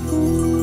Música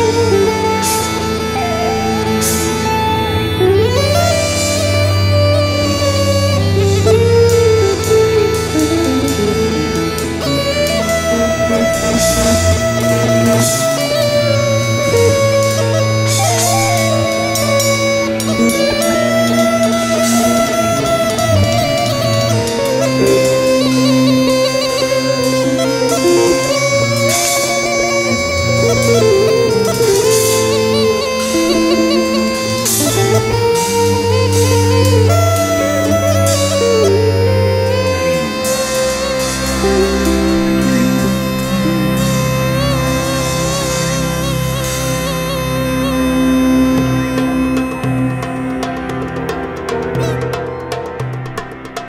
you.